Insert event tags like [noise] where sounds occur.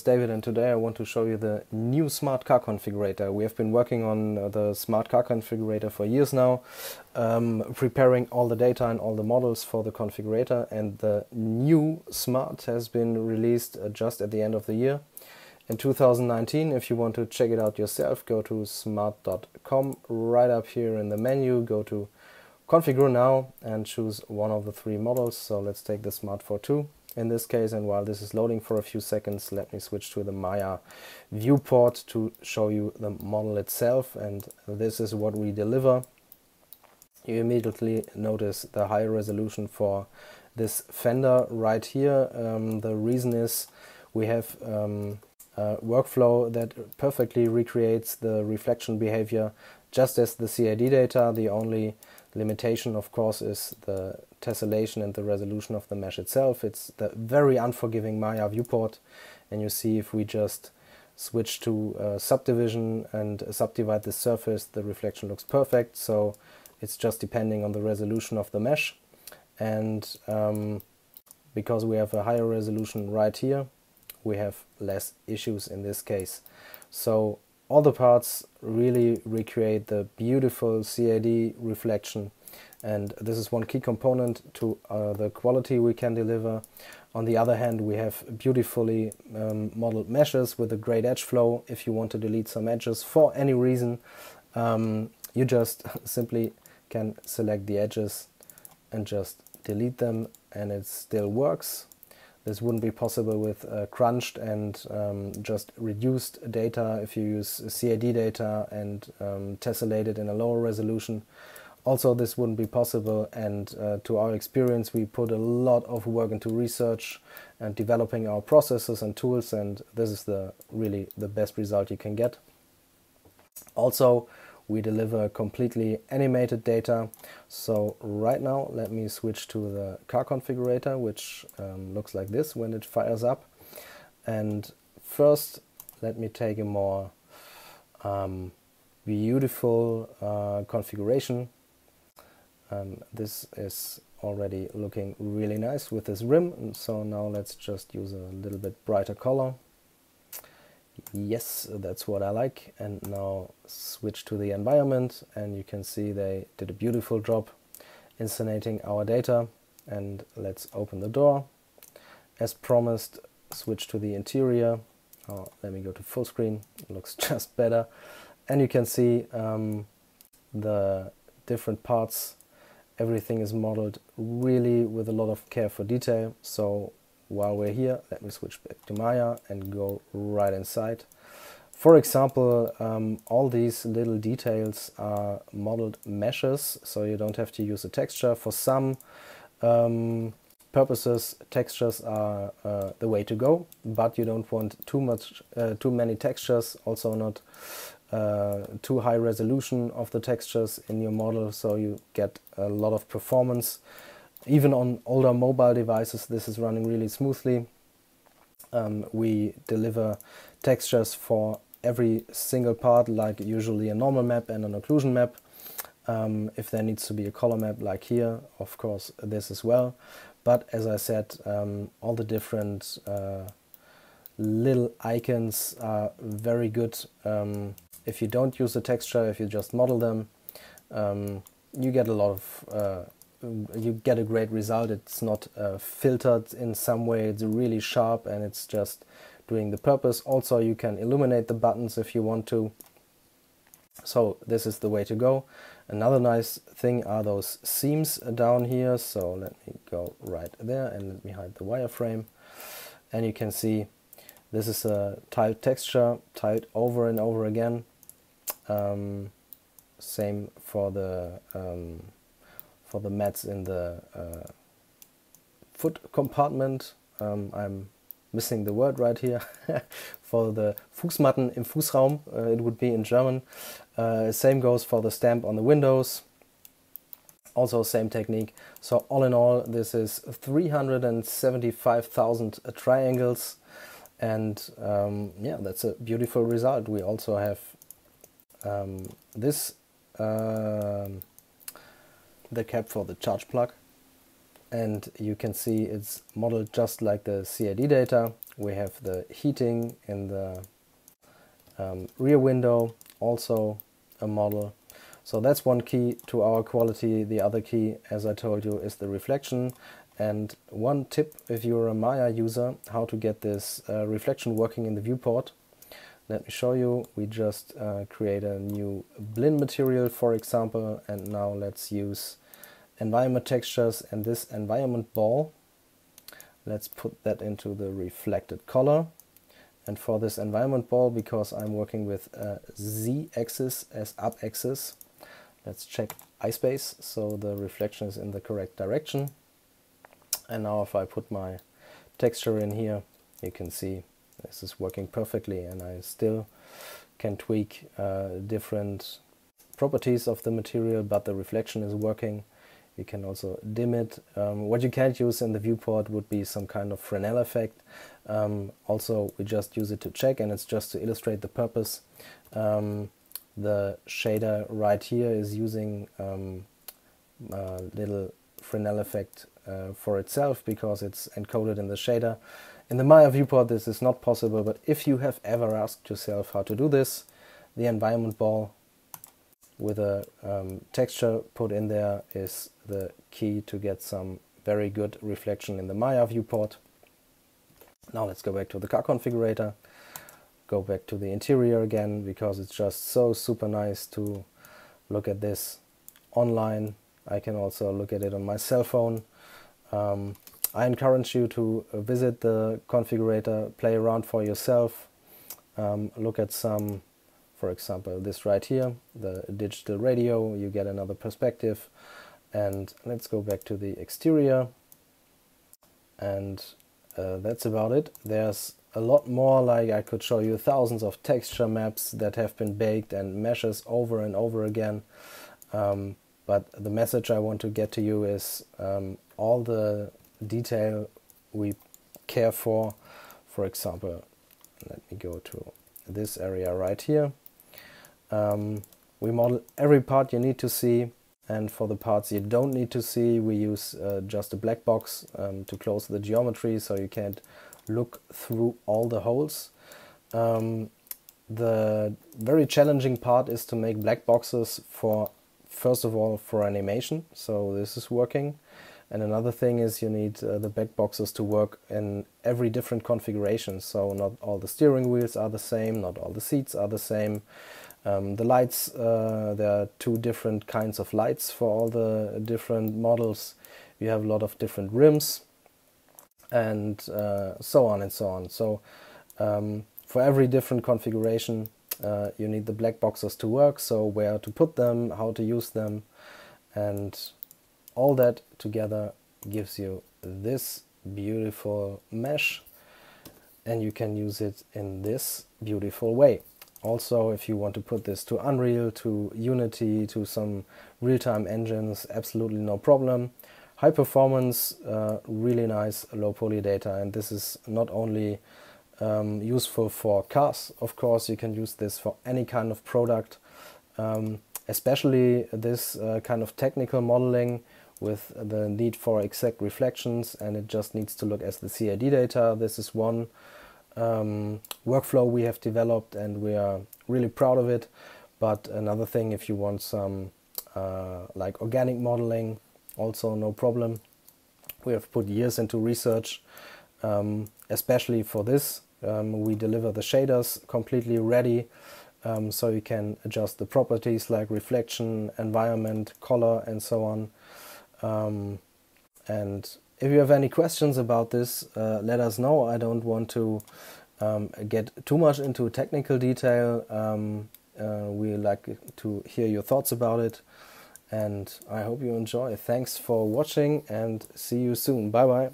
is David and today I want to show you the new Smart Car Configurator. We have been working on uh, the Smart Car Configurator for years now, um, preparing all the data and all the models for the configurator and the new Smart has been released uh, just at the end of the year. In 2019, if you want to check it out yourself, go to smart.com, right up here in the menu, go to Configure Now and choose one of the three models. So let's take the Smart fortwo in this case and while this is loading for a few seconds let me switch to the Maya viewport to show you the model itself and this is what we deliver. You immediately notice the high resolution for this fender right here. Um, the reason is we have um, a workflow that perfectly recreates the reflection behavior just as the CAD data. The only limitation of course is the tessellation and the resolution of the mesh itself. It's the very unforgiving Maya viewport. And you see if we just switch to uh, subdivision and subdivide the surface the reflection looks perfect. So it's just depending on the resolution of the mesh. And um, because we have a higher resolution right here we have less issues in this case. So all the parts really recreate the beautiful CAD reflection and this is one key component to uh, the quality we can deliver. On the other hand, we have beautifully um, modeled meshes with a great edge flow. If you want to delete some edges for any reason, um, you just [laughs] simply can select the edges and just delete them and it still works. This wouldn't be possible with uh, crunched and um, just reduced data. If you use CAD data and um, in a lower resolution also this wouldn't be possible. And uh, to our experience we put a lot of work into research and developing our processes and tools and this is the really the best result you can get. Also we deliver completely animated data. So right now let me switch to the car configurator which um, looks like this when it fires up. And first let me take a more um, beautiful uh, configuration. Um, this is already looking really nice with this rim. So now let's just use a little bit brighter color yes that's what I like. And now switch to the environment and you can see they did a beautiful job instantiating our data. And let's open the door. As promised switch to the interior. Oh, let me go to full screen. It looks [laughs] just better. And you can see um, the different parts. Everything is modeled really with a lot of care for detail. So while we're here, let me switch back to Maya and go right inside. For example, um, all these little details are modeled meshes, so you don't have to use a texture. For some um, purposes, textures are uh, the way to go, but you don't want too much, uh, too many textures. Also, not uh, too high resolution of the textures in your model so you get a lot of performance. Even on older mobile devices this is running really smoothly. Um, we deliver textures for every single part like usually a normal map and an occlusion map. Um, if there needs to be a color map like here, of course this as well. But as I said, um, all the different uh, little icons are very good um, if you don't use the texture, if you just model them, um, you get a lot of, uh, you get a great result. It's not uh, filtered in some way, it's really sharp and it's just doing the purpose. Also, you can illuminate the buttons if you want to. So this is the way to go. Another nice thing are those seams down here. So let me go right there and let me hide the wireframe. And you can see this is a tiled texture, tiled over and over again. Um, same for the um, for the mats in the uh, foot compartment. Um, I'm missing the word right here. [laughs] for the Fußmatten im Fußraum, uh, it would be in German. Uh, same goes for the stamp on the windows. Also same technique. So all in all, this is 375,000 triangles. And um, yeah, that's a beautiful result. We also have um, this um, the cap for the charge plug and you can see it's modeled just like the CAD data we have the heating in the um, rear window, also a model. So that's one key to our quality. The other key, as I told you, is the reflection. And one tip if you're a Maya user, how to get this uh, reflection working in the viewport. Let me show you. We just uh, create a new Blinn material, for example, and now let's use environment textures and this environment ball. Let's put that into the reflected color. And for this environment ball, because I'm working with z-axis as up axis, let's check eye space so the reflection is in the correct direction. And now if I put my texture in here, you can see this is working perfectly and I still can tweak uh, different properties of the material, but the reflection is working. You can also dim it. Um, what you can't use in the viewport would be some kind of Fresnel effect. Um, also, we just use it to check and it's just to illustrate the purpose. Um, the shader right here is using um, a little Fresnel effect uh, for itself because it's encoded in the shader. In the Maya viewport this is not possible, but if you have ever asked yourself how to do this, the environment ball with a um, texture put in there is the key to get some very good reflection in the Maya viewport. Now let's go back to the car configurator, go back to the interior again because it's just so super nice to look at this online. I can also look at it on my cell phone. Um, I encourage you to visit the configurator, play around for yourself, um, look at some, for example, this right here, the digital radio, you get another perspective. And let's go back to the exterior. And uh, that's about it. There's a lot more, like I could show you thousands of texture maps that have been baked and meshes over and over again. Um, but the message I want to get to you is um, all the detail we care for. For example, let me go to this area right here. Um, we model every part you need to see and for the parts you don't need to see we use uh, just a black box um, to close the geometry so you can't look through all the holes. Um, the very challenging part is to make black boxes for first of all for animation so this is working and another thing is you need uh, the back boxes to work in every different configuration. So not all the steering wheels are the same, not all the seats are the same. Um, the lights, uh, there are two different kinds of lights for all the different models. You have a lot of different rims and uh, so on and so on. So um, for every different configuration, uh, you need the black boxes to work. So where to put them, how to use them, and all that together gives you this beautiful mesh and you can use it in this beautiful way. Also, if you want to put this to Unreal, to Unity, to some real-time engines, absolutely no problem. High performance, uh, really nice low poly data, and this is not only um, useful for cars, of course, you can use this for any kind of product, um, especially this uh, kind of technical modeling with the need for exact reflections and it just needs to look as the CAD data. This is one um, workflow we have developed and we are really proud of it. But another thing, if you want some uh, like organic modeling, also no problem. We have put years into research, um, especially for this. Um, we deliver the shaders completely ready, um, so you can adjust the properties like reflection, environment, color, and so on. Um, and if you have any questions about this, uh, let us know. I don't want to um, get too much into technical detail. Um, uh, we like to hear your thoughts about it. And I hope you enjoy. Thanks for watching and see you soon. Bye bye.